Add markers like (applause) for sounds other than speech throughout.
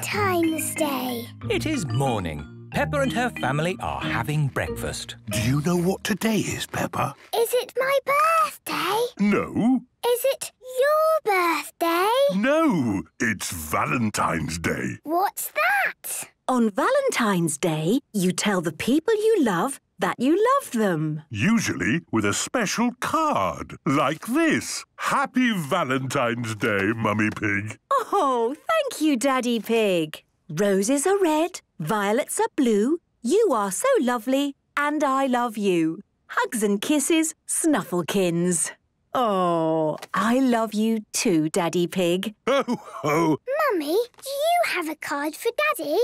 Valentine's Day. It is morning. Peppa and her family are having breakfast. Do you know what today is, Peppa? Is it my birthday? No. Is it your birthday? No, it's Valentine's Day. What's that? On Valentine's Day, you tell the people you love that you love them. Usually with a special card, like this. Happy Valentine's Day, Mummy Pig. Oh, thank you, Daddy Pig. Roses are red, violets are blue. You are so lovely, and I love you. Hugs and kisses, Snufflekins. Oh, I love you too, Daddy Pig. Ho, (laughs) oh, ho. Mummy, do you have a card for Daddy?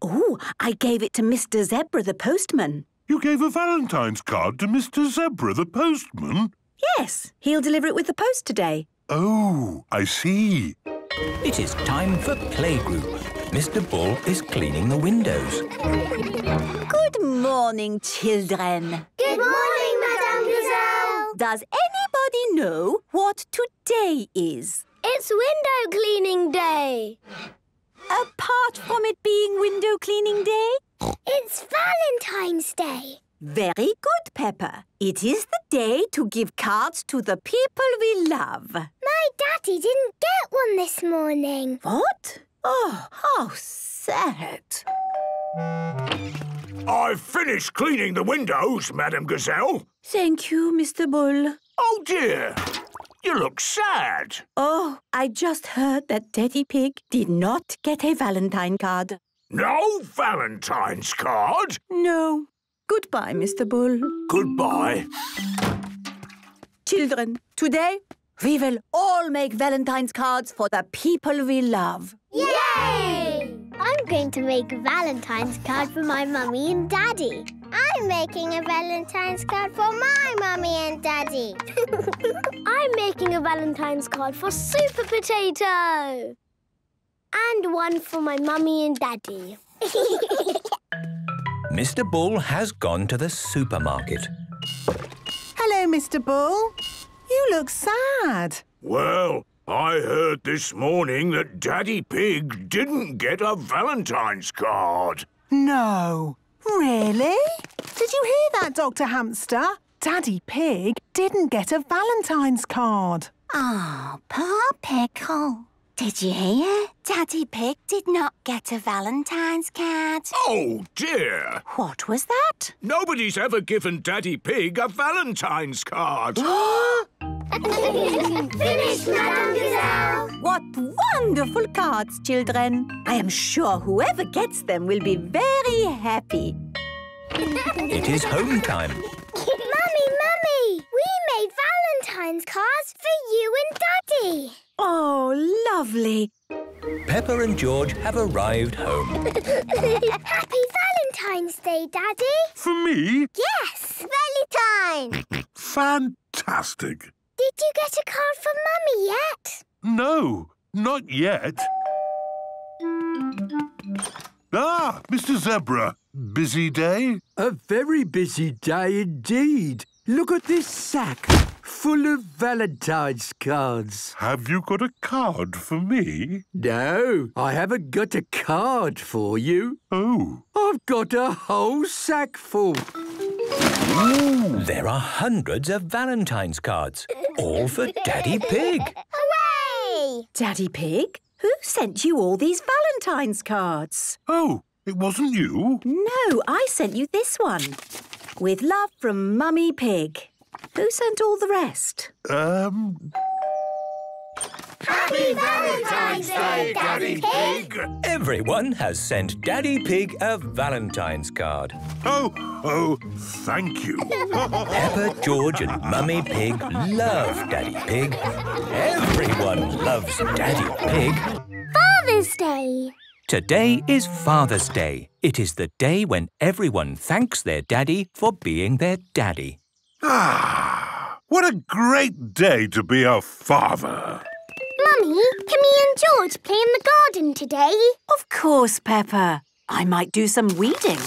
Oh, I gave it to Mr. Zebra the postman. You gave a Valentine's card to Mr. Zebra the postman? Yes, he'll deliver it with the post today. Oh, I see. It is time for playgroup. Mr. Bull is cleaning the windows. Good morning, children. Good morning, Madame Gazelle. Does anybody know what today is? It's window cleaning day. Apart from it being window cleaning day? It's Valentine's Day. Very good, Peppa. It is the day to give cards to the people we love. My daddy didn't get one this morning. What? Oh, how sad. I've finished cleaning the windows, Madame Gazelle. Thank you, Mr. Bull. Oh, dear. You look sad. Oh, I just heard that Daddy Pig did not get a Valentine card. No Valentine's card. No. Goodbye, Mr. Bull. Goodbye. Children, today we will all make Valentine's cards for the people we love. Yay! I'm going to make a Valentine's card for my mummy and daddy. I'm making a Valentine's card for my mummy and daddy. (laughs) I'm making a Valentine's card for Super Potato. And one for my mummy and daddy. (laughs) Mr. Bull has gone to the supermarket. Hello, Mr. Bull. You look sad. Well, I heard this morning that Daddy Pig didn't get a Valentine's card. No. Really? Did you hear that, Dr. Hamster? Daddy Pig didn't get a Valentine's card. Oh, poor Pickle. Did you hear? Daddy Pig did not get a Valentine's card. Oh, dear. What was that? Nobody's ever given Daddy Pig a Valentine's card. (gasps) Finished, Madame Gazelle. What wonderful cards, children. I am sure whoever gets them will be very happy. (laughs) It is home time. Mummy, Mummy, we made Valentine's cards for you and Daddy. Oh, lovely. Peppa and George have arrived home. (laughs) Happy Valentine's Day, Daddy. For me? Yes, Valentine. (laughs) Fantastic. Did you get a card from Mummy yet? No, not yet. Ah, Mr. Zebra. Busy day? A very busy day indeed. Look at this sack full of Valentine's cards. Have you got a card for me? No, I haven't got a card for you. Oh. I've got a whole sack full. There are hundreds of Valentine's cards, all for Daddy Pig. Hooray! Daddy Pig, who sent you all these Valentine's cards? Oh, it wasn't you? No, I sent you this one. With love from Mummy Pig. Who sent all the rest? Um, Happy Valentine's Day, Daddy Pig. Everyone has sent Daddy Pig a Valentine's card. oh, oh, thank you. (laughs) Peppa, George and Mummy Pig love Daddy Pig. Everyone loves Daddy Pig. Father's Day. Today is Father's Day. It is the day when everyone thanks their daddy for being their daddy. ah, what a great day to be a father. Mummy, can me and George play in the garden today? Of course, Peppa. I might do some weeding.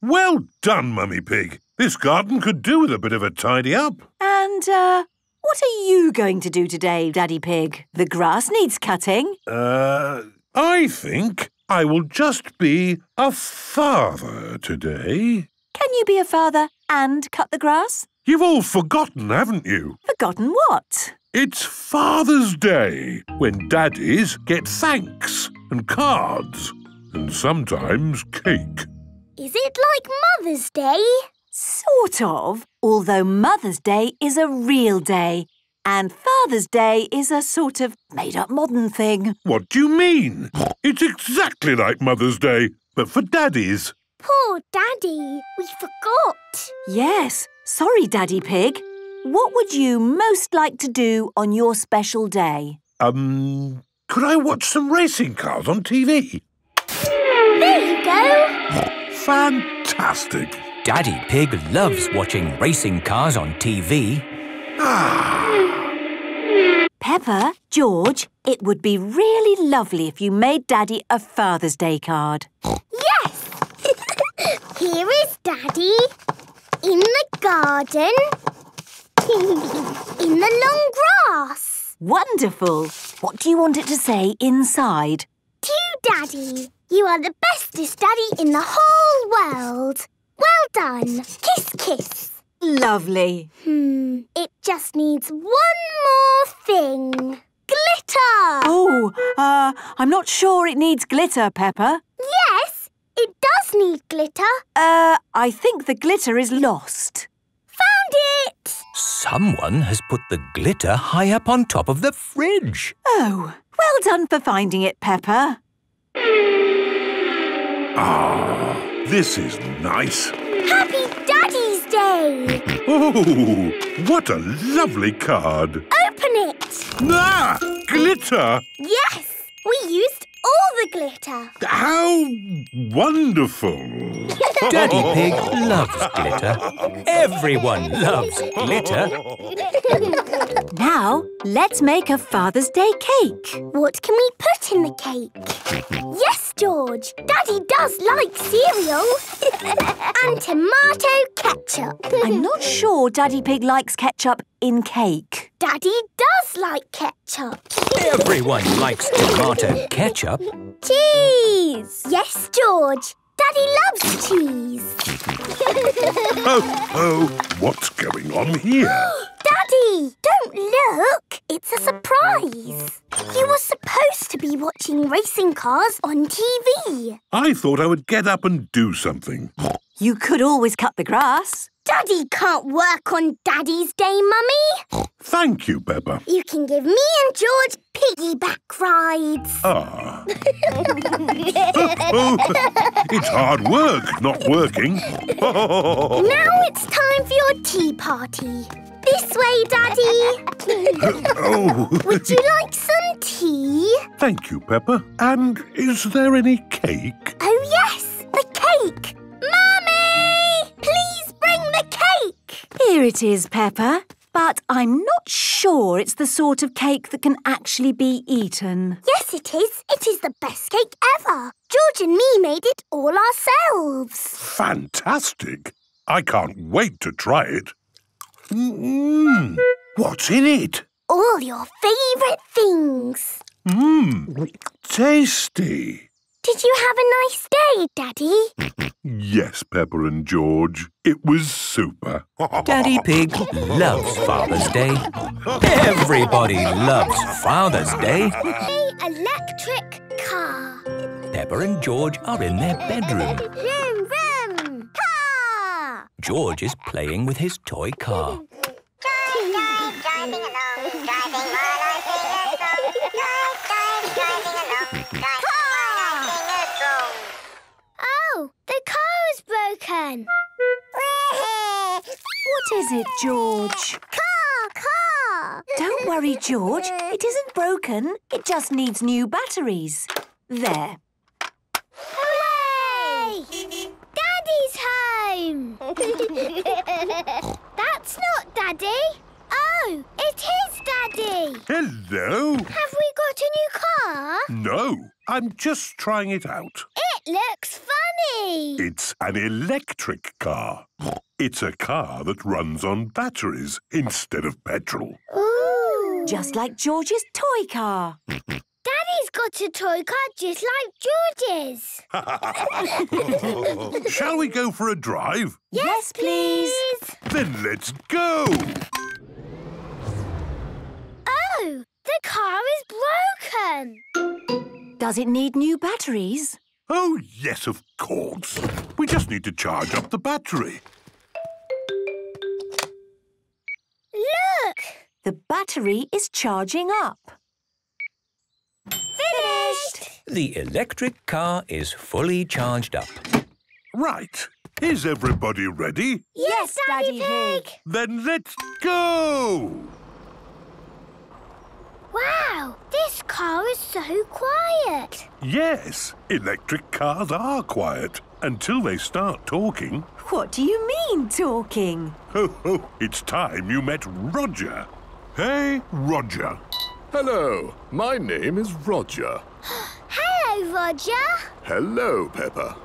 Well done, Mummy Pig. This garden could do with a bit of a tidy up. And, uh, what are you going to do today, Daddy Pig? The grass needs cutting. Uh, I think I will just be a father today. Can you be a father and cut the grass? You've all forgotten, haven't you? Forgotten what? It's Father's Day, when daddies get thanks and cards and sometimes cake. Is it like Mother's Day? Sort of, although Mother's Day is a real day and Father's Day is a sort of made-up modern thing. What do you mean? It's exactly like Mother's Day, but for daddies. Poor Daddy, we forgot. Yes, sorry, Daddy Pig. What would you most like to do on your special day? Um, could I watch some racing cars on TV? There you go. Fantastic. Daddy Pig loves watching racing cars on TV. Peppa, George, it would be really lovely if you made Daddy a Father's Day card. Yes. (laughs) Here is Daddy. In the garden. (laughs) In the long grass. Wonderful! What do you want it to say inside? To Daddy. You are the bestest Daddy in the whole world. Well done. Kiss, kiss. Lovely. Hmm. It just needs one more thing. Glitter! Oh, uh, I'm not sure it needs glitter, Peppa. Yes, it does need glitter. Uh, I think the glitter is lost. Found it! Someone has put the glitter high up on top of the fridge. Oh, well done for finding it, Peppa. Ah, this is nice. Happy Daddy's Day! Oh, what a lovely card. Open it! Ah, glitter! Yes, we used all the glitter. How wonderful. (laughs) Daddy Pig loves glitter. Everyone loves glitter. Now, let's make a Father's Day cake. What can we put in the cake? (laughs) Yes, George. Daddy does like cereal. (laughs) and tomato ketchup. I'm not sure Daddy Pig likes ketchup in cake. Daddy does like ketchup. Everyone likes tomato ketchup. Cheese! Yes, George. Daddy loves cheese. (laughs) Oh, oh, what's going on here? (gasps) Daddy, don't look. It's a surprise. You were supposed to be watching racing cars on TV. I thought I would get up and do something. You could always cut the grass. Daddy can't work on Daddy's Day, Mummy. (gasps) Thank you, Peppa. You can give me and George piggyback rides. Ah. oh, (laughs) it's hard work not working. (laughs) Now it's time for your tea party. This way, Daddy. (laughs) oh, Would you like some tea? thank you, Peppa. And is there any cake? Oh, yes, the cake. Here it is, Peppa. But I'm not sure it's the sort of cake that can actually be eaten. Yes, it is. It is the best cake ever. George and me made it all ourselves. Fantastic. I can't wait to try it. Mmm. What's in it? All your favourite things. Mmm. Tasty. Did you have a nice day, Daddy? Yes, Peppa and George. It was super. Daddy (laughs) Pig loves Father's Day. Everybody loves Father's Day. A electric car. Peppa and George are in their bedroom. Vroom, vroom. Car. George is playing with his toy car. Drive, drive, driving along, driving What is it, George? car, car. Don't worry, George. It isn't broken. It just needs new batteries. There. Hooray! Daddy's home! (laughs) That's not Daddy. Oh, it is Daddy. Hello. Have we got a new car? No, I'm just trying it out. It looks funny. It's an electric car. It's a car that runs on batteries instead of petrol. Ooh. Just like George's toy car. Daddy (laughs) Daddy's got a toy car just like George's. (laughs) Shall we go for a drive? Yes, please. Then let's go! The car is broken. Does it need new batteries? Oh, yes, of course. We just need to charge up the battery. Look! The battery is charging up. Finished! The electric car is fully charged up. Right. Is everybody ready? Yes, Daddy Pig. Then let's go! Wow, this car is so quiet. Yes, electric cars are quiet until they start talking. What do you mean, talking? (laughs) Ho, ho, it's time you met Roger. Hey, Roger. Hello, my name is Roger. (gasps) Hello, Roger. Hello, Peppa.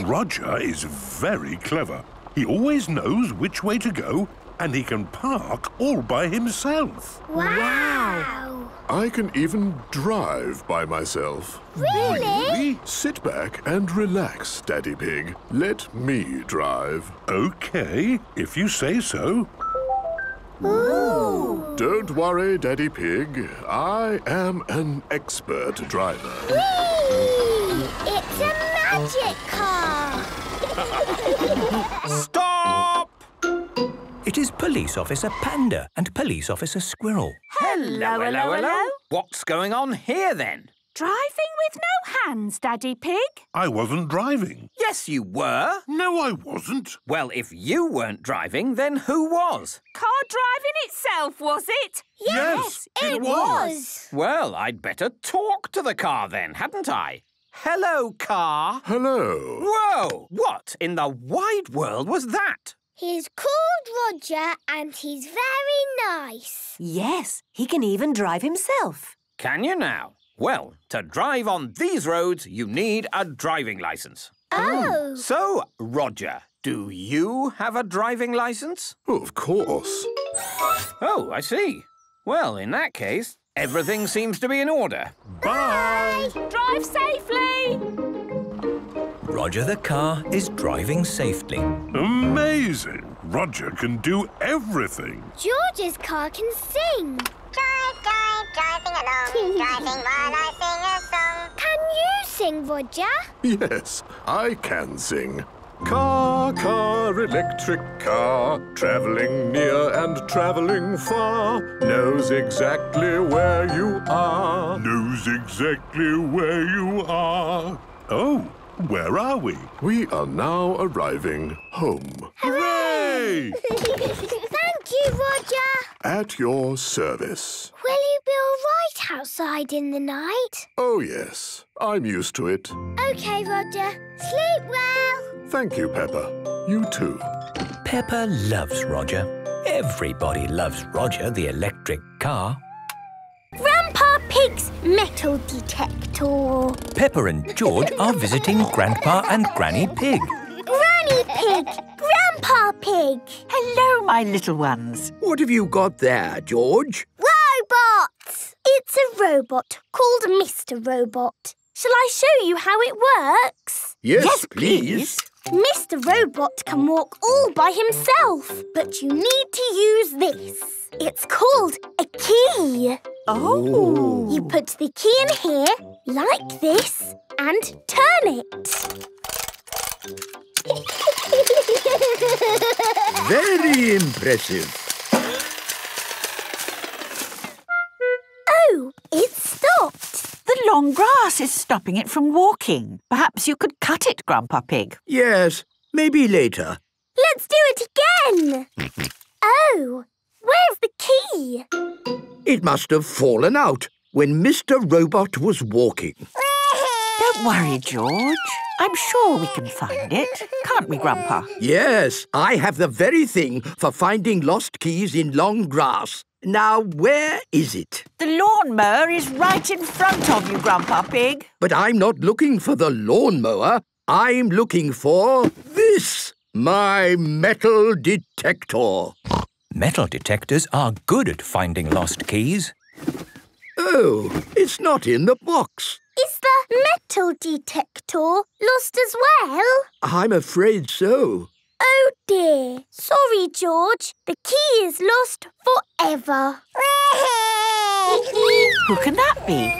(laughs) Roger is very clever. He always knows which way to go and he can park all by himself. Wow. I can even drive by myself. Really? Sit back and relax, Daddy Pig. Let me drive. Okay, if you say so. Ooh. Don't worry, Daddy Pig. I am an expert driver. Whee! It's a magic car. (laughs) Stop! It is Police Officer Panda and Police Officer Squirrel. Hello, hello, hello. What's going on here then? Driving with no hands, Daddy Pig. I wasn't driving. Yes, you were. No, I wasn't. Well, if you weren't driving, then who was? Car driving itself, was it? Yes, it it was. was. Well, I'd better talk to the car then, hadn't I? Hello, car. Hello. Whoa! What in the wide world was that? He's called Roger and he's very nice. Yes, he can even drive himself. Can you now? Well, to drive on these roads, you need a driving license. Oh. So, Roger, do you have a driving license? Oh, of course. Oh, I see. Well, in that case, everything seems to be in order. Bye. Drive safely. Roger the car is driving safely. Amazing. Roger can do everything. George's car can sing. Drive, drive, driving along, (laughs) driving while I sing a song. Can you sing, Roger? Yes, I can sing. Car, car, electric car, traveling near and traveling far, knows exactly where you are. Knows exactly where you are. Oh, where are we? We are now arriving home. Hooray! (laughs) Thank you, Roger. At your service. Will you be all right outside in the night? Oh, yes. I'm used to it. OK, Roger. Sleep well. Thank you, Peppa. You too. Peppa loves Roger. Everybody loves Roger the electric car. Grandpa Pig's metal detector. Peppa and George are visiting Grandpa and Granny Pig. Granny Pig. Grandpa Pig. Hello, my little ones. What have you got there, George? Robots. It's a robot called Mr. Robot. Shall I show you how it works? Yes, please. Mr. Robot can walk all by himself, but you need to use this. It's called a key. Oh. You put the key in here, like this, and turn it. Very impressive. oh, it stopped. The long grass is stopping it from walking. Perhaps you could cut it, Grandpa Pig. Yes, maybe later. Let's do it again. oh, where's the key? It must have fallen out when Mr. Robot was walking. (laughs) Don't worry, George. I'm sure we can find it. Can't we, Grandpa? Yes, I have the very thing for finding lost keys in long grass. Now, where is it? The lawnmower is right in front of you, Grandpa Pig. But I'm not looking for the lawnmower. I'm looking for this, my metal detector. Metal detectors are good at finding lost keys. Oh, it's not in the box. Is the metal detector lost as well? I'm afraid so. Oh dear. Sorry, George. The key is lost forever. (laughs) Who can that be?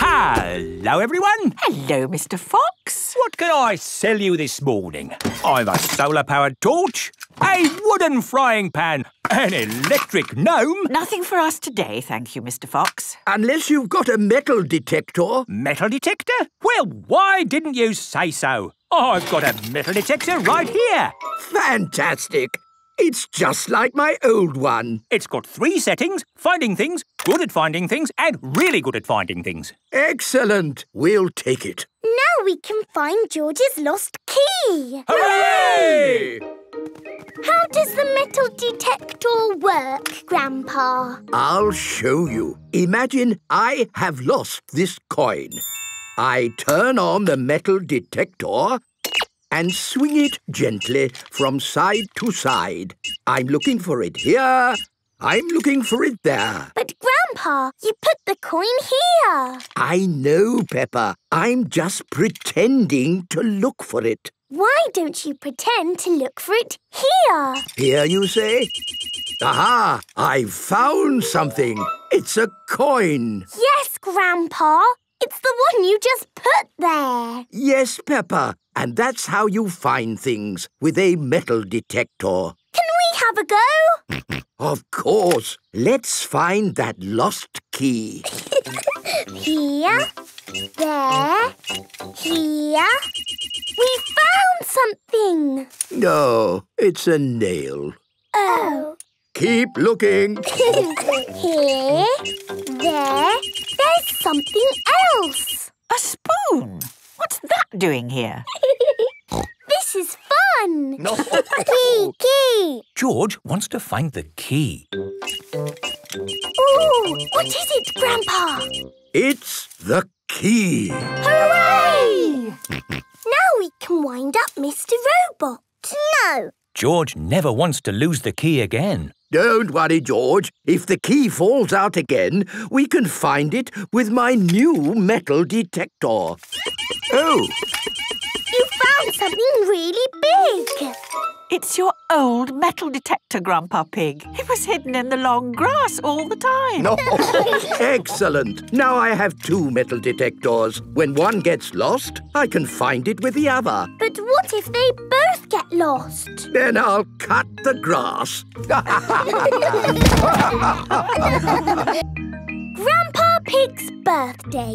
Hello, everyone. Hello, Mr Fox. What can I sell you this morning? I'm a solar-powered torch, a wooden frying pan, an electric gnome. Nothing for us today, thank you, Mr Fox. Unless you've got a metal detector. Metal detector? Well, why didn't you say so? I've got a metal detector right here. Fantastic. It's just like my old one. It's got three settings, finding things, good at finding things, and really good at finding things. Excellent. We'll take it. We can find George's lost key. Hooray! How does the metal detector work, Grandpa? I'll show you. Imagine I have lost this coin. I turn on the metal detector and swing it gently from side to side. I'm looking for it here. I'm looking for it there. But, Grandpa, you put the coin here. I know, Peppa. I'm just pretending to look for it. Why don't you pretend to look for it here? Here, you say? Aha! I've found something. It's a coin. Yes, Grandpa. It's the one you just put there. Yes, Peppa. And that's how you find things with a metal detector. Can we have a go? Of course. Let's find that lost key. (laughs) here, there, here. We found something. No, it's a nail. Oh. Keep looking. (laughs) here, there. There's something else. A spoon. What's that doing here? (laughs) this is fun. No. key, key. George wants to find the key. Ooh, what is it, Grandpa? It's the key. Hooray! now we can wind up Mr. Robot. No. George never wants to lose the key again. Don't worry, George. If the key falls out again, we can find it with my new metal detector. Oh. You found something really big. It's your old metal detector, Grandpa Pig. It was hidden in the long grass all the time. No. (laughs) Excellent. Now I have two metal detectors. When one gets lost, I can find it with the other. But what if they both get lost? Then I'll cut the grass. (laughs) (laughs) Grandpa Pig's birthday.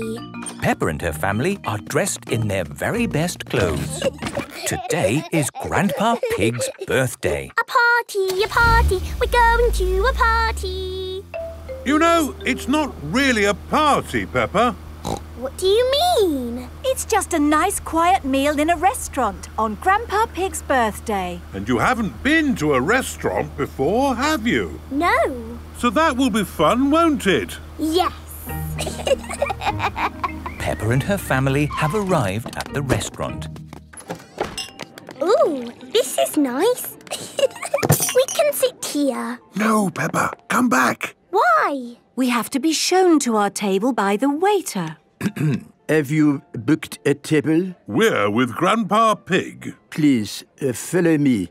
Peppa and her family are dressed in their very best clothes. (laughs) Today is Grandpa Pig's birthday. A party, a party, we're going to a party. You know, it's not really a party, Peppa. What do you mean? It's just a nice quiet meal in a restaurant on Grandpa Pig's birthday. And you haven't been to a restaurant before, have you? No. So that will be fun, won't it? Yes. (laughs) Peppa and her family have arrived at the restaurant. Ooh, this is nice. (laughs) we can sit here. No, Peppa, come back. Why? We have to be shown to our table by the waiter. (clears throat) Have you booked a table? We're with Grandpa Pig. Please, uh, follow me.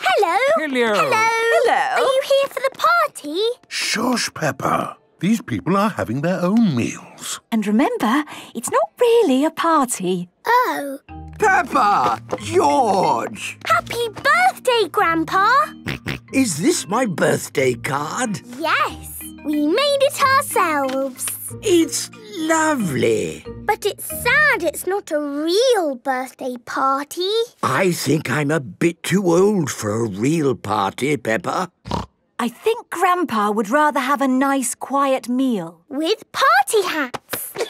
Hello. Hello. Hello. Hello. Are you here for the party? Shush, Peppa. These people are having their own meals. And remember, it's not really a party. Oh. Peppa! George! Happy birthday, Grandpa. Is this my birthday card? Yes. We made it ourselves. It's lovely. But it's sad it's not a real birthday party. I think I'm a bit too old for a real party, Peppa. I think Grandpa would rather have a nice quiet meal. With party hats. (laughs)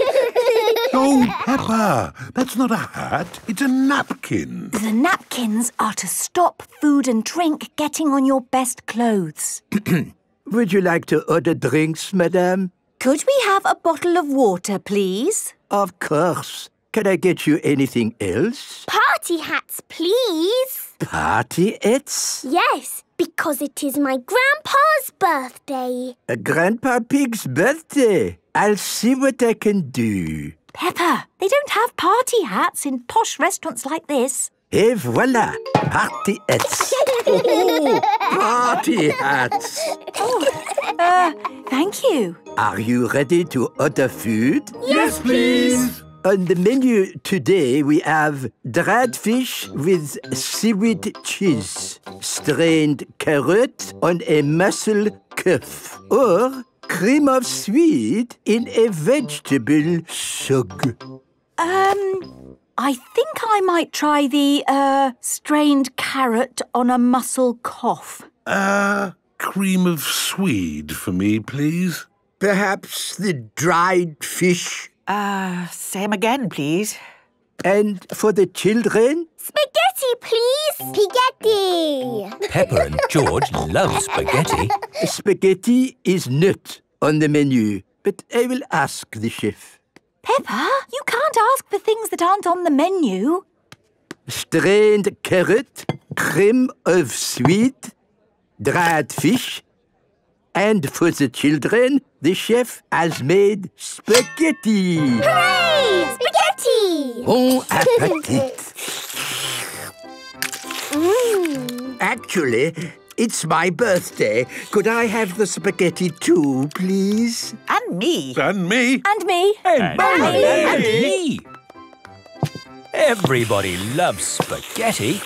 Oh, Peppa, that's not a hat, it's a napkin. The napkins are to stop food and drink getting on your best clothes. (clears throat) Would you like to order drinks, madame? Could we have a bottle of water, please? Of course. Can I get you anything else? Party hats, please. Party hats? Yes, Because it is my grandpa's birthday. A Grandpa Pig's birthday. I'll see what I can do. Peppa, they don't have party hats in posh restaurants like this. Et voilà, party hats. Oh, (laughs) party hats. Oh, uh, thank you. Are you ready to order food? Yes, please. On the menu today, we have dried fish with seaweed cheese, strained carrot on a mussel cuff, or cream of sweet in a vegetable sug. Um, I think I might try the, uh, strained carrot on a mussel cough. Uh, cream of swede for me, please. Perhaps the dried fish. Uh, same again, please. And for the children? Spaghetti, please. Spaghetti. Peppa and George love spaghetti. Spaghetti is not on the menu, but I will ask the chef. Peppa, you can't ask for things that aren't on the menu. Strained carrot, cream of sweet, dried fish, and for the children, the chef has made spaghetti. Hooray! Spaghetti! Bon (laughs) appetit. Mm. Actually, it's my birthday. Could I have the spaghetti too, please? And me. And me. And me. And, me. and me. Everybody loves spaghetti.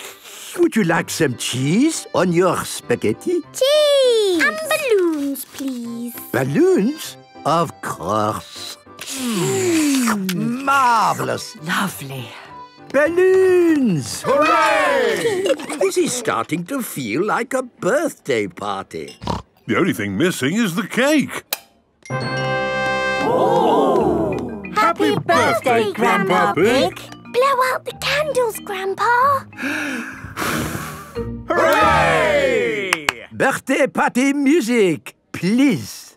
Would you like some cheese on your spaghetti? Cheese! And balloons, please. Balloons? Of course. Mm, marvelous. Lovely. Balloons! Hooray! this is starting to feel like a birthday party. The only thing missing is the cake. Oh! Happy birthday, Grandpa Pig. Blow out the candles, Grandpa. Hooray! Birthday party music, please.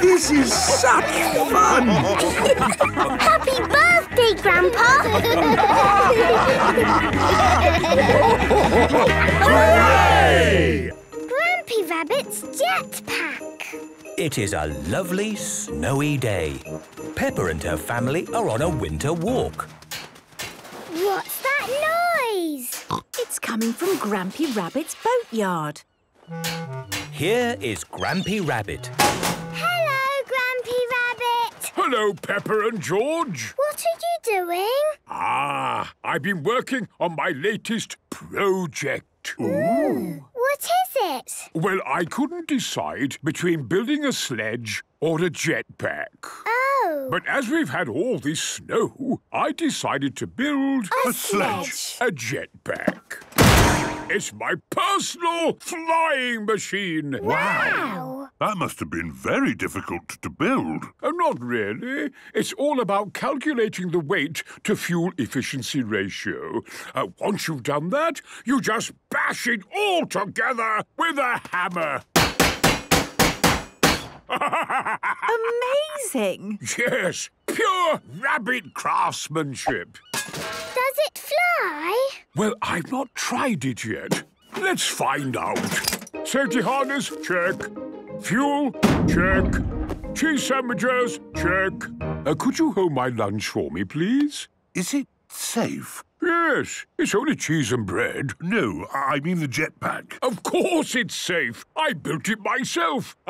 this is such fun! Happy birthday, Grandpa! Hooray! Grampy Rabbit's jetpack. It is a lovely snowy day. Peppa and her family are on a winter walk. What's that noise? It's coming from Grampy Rabbit's boatyard. Here is Grampy Rabbit. Hello, Grampy Rabbit. Hello, Peppa and George. What are you doing? Ah, I've been working on my latest project. Ooh. What is it? Well, I couldn't decide between building a sledge or a jetpack. Oh. But as we've had all this snow, I decided to build a, a sledge. A jetpack. It's my personal flying machine. Wow. That must have been very difficult to build. Uh, not really. It's all about calculating the weight to fuel efficiency ratio. Uh, once you've done that, you just bash it all together with a hammer. Amazing! Yes, pure rabbit craftsmanship. Does it fly? Well, I've not tried it yet. Let's find out. Safety harness, check. Fuel, check. Cheese sandwiches, check. Uh, could you hold my lunch for me, please? Is it safe? Yes, it's only cheese and bread. No, I mean the jetpack. Of course it's safe. I built it myself. (laughs)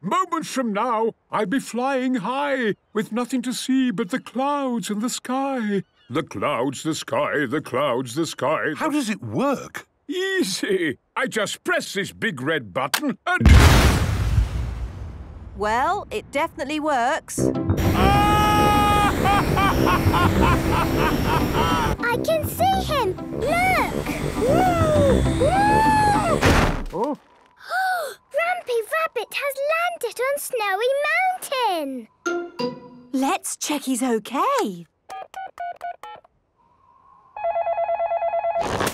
Moments from now, I'll be flying high with nothing to see but the clouds and the sky. The clouds, the sky, the clouds, the sky. How does it work? Easy. I just press this big red button and... Well, it definitely works. Ah! I can see him. Look. Oh. oh Grampy Rabbit has landed on Snowy Mountain. Let's check he's okay.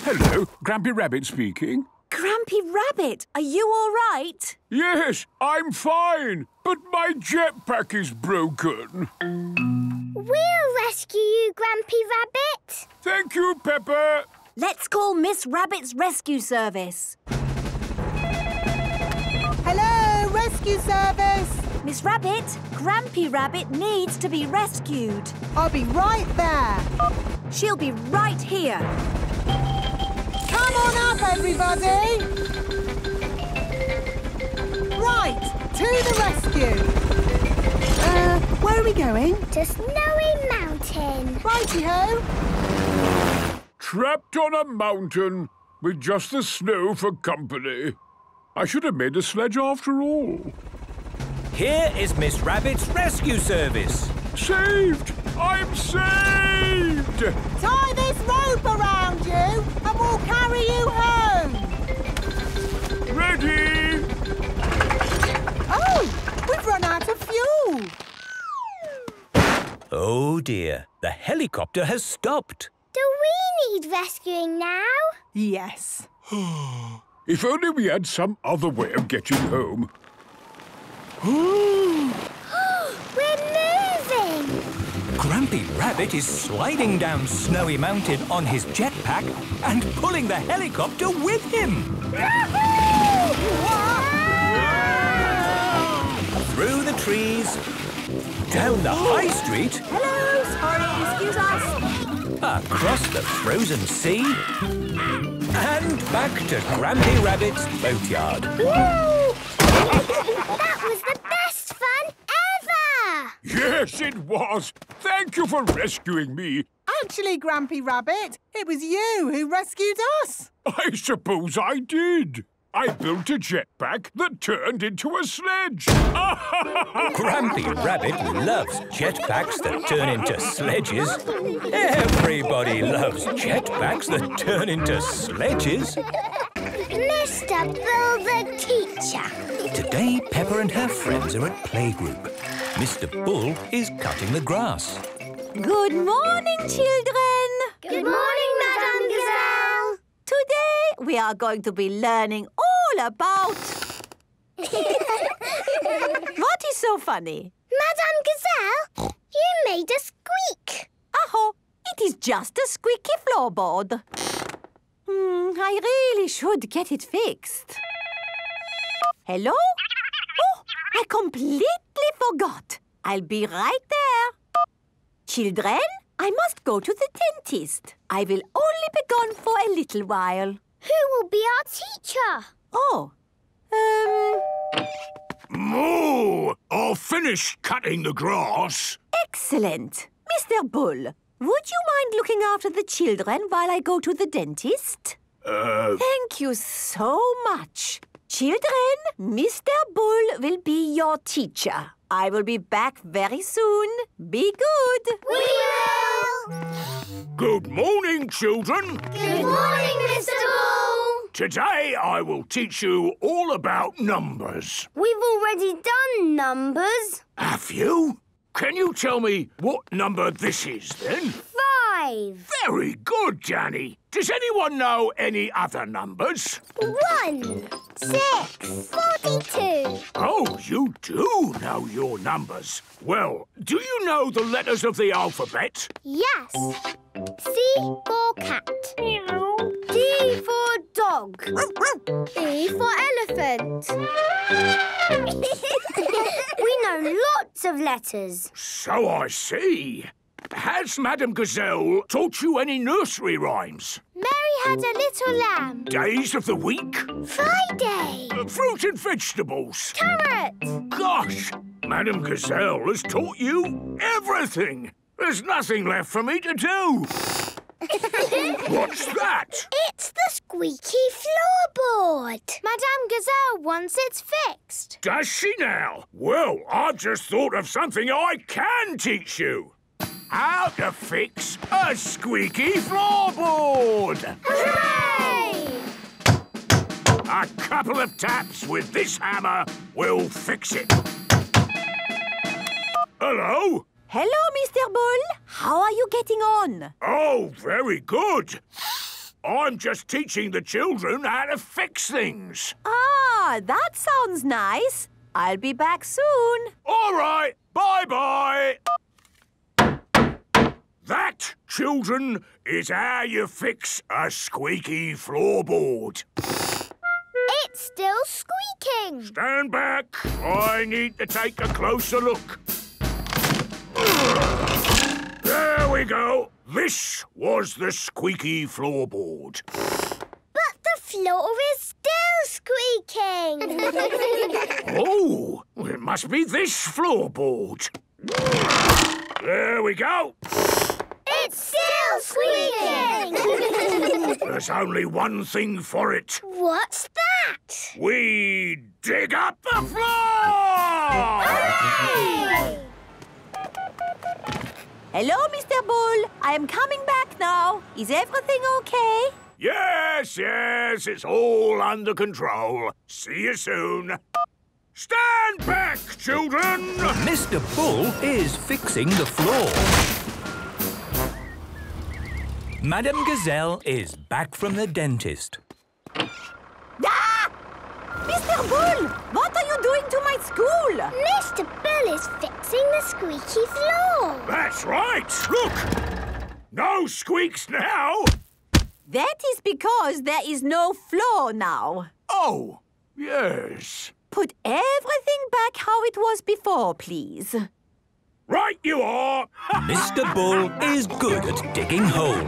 Hello, Grampy Rabbit speaking. Grampy Rabbit, are you all right? Yes, I'm fine, but my jetpack is broken. We'll rescue you, Grampy Rabbit. Thank you, Peppa. Let's call Miss Rabbit's rescue service. Hello, rescue service. Miss Rabbit, Grampy Rabbit needs to be rescued. I'll be right there. She'll be right here. Come on up, everybody. Right, to the rescue. Uh, where are we going? To Snowy Mountain. Righty-ho. Trapped on a mountain with just the snow for company. I should have made a sledge after all. Here is Miss Rabbit's rescue service. Saved! I'm saved! Tie this rope around you and we'll carry you home. Ready! Oh, we've run out of fuel. Oh dear, the helicopter has stopped. Do we need rescuing now? Yes. (gasps) If only we had some other way of getting home. (gasps) We're moving! Grampy Rabbit is sliding down Snowy Mountain on his jetpack and pulling the helicopter with him. Through the trees, down the high street, Hello, sorry, excuse us. across the frozen sea, and back to Grampy Rabbit's boatyard. (laughs) That was the best fun ever! Yes, it was. Thank you for rescuing me. Actually, Grampy Rabbit, it was you who rescued us. I suppose I did. I built a jetpack that turned into a sledge. (laughs) Grampy Rabbit loves jetpacks that turn into sledges. Everybody loves jetpacks that turn into sledges. Mr. Bill the teacher. Today, Peppa and her friends are at playgroup. Mr. Bull is cutting the grass. Good morning, children. Good morning, Madame Gazelle. Today we are going to be learning all about... (laughs) what is so funny? Madame Gazelle, you made a squeak. Aho, it is just a squeaky floorboard. Hmm, I really should get it fixed. Hello? Oh, I completely forgot. I'll be right there. Children, I must go to the dentist. I will only be gone for a little while. Who will be our teacher? Oh, um, Moo! I'll finish cutting the grass. excellent. Mr. Bull, would you mind looking after the children while I go to the dentist? Uh, Thank you so much. Children, Mr. Bull will be your teacher. I will be back very soon. Be good. We will. good morning, children. Good morning, Mr. Bull. Today I will teach you all about numbers. We've already done numbers. Have you? Can you tell me what number this is, then? Five. Very good, Danny. Does anyone know any other numbers? One. Six. Forty-two. Oh, you do know your numbers. Well, do you know the letters of the alphabet? Yes. C for cat. Meow. D for dog. E for elephant. (laughs) we know lots of letters. So I see. Has Madame Gazelle taught you any nursery rhymes? Mary had a little lamb. Days of the week? Friday. Uh, Fruit and vegetables? Carrot. Gosh, Madame Gazelle has taught you everything. There's nothing left for me to do. (laughs) What's that? It's the squeaky floorboard. Madame Gazelle wants it fixed. Does she now? Well, I've just thought of something I can teach you. How to fix a squeaky floorboard. Hooray! A couple of taps with this hammer will fix it. Hello? Hello, Mr. Bull. How are you getting on? Oh, very good. I'm just teaching the children how to fix things. Ah, that sounds nice. I'll be back soon. All right, bye-bye. That, children, is how you fix a squeaky floorboard. It's still squeaking. Stand back. I need to take a closer look. There we go. This was the squeaky floorboard. But the floor is still squeaking. (laughs) (laughs) Oh, it must be this floorboard. There we go. It's still squeaking. (laughs) There's only one thing for it. What's that? We dig up the floor! Hello, Mr. Bull. I am coming back now. Is everything okay? Yes, yes, it's all under control. See you soon. Stand back, children! Mr. Bull is fixing the floor. Madame Gazelle is back from the dentist. Ah! Mr. Bull, what are you doing to my school? Mr. Bull is fixing the squeaky floor. That's right. Look! No squeaks now. That is because there is no floor now. Oh, yes. Put everything back how it was before, please. Right you are. (laughs) Mr. Bull is good at digging holes.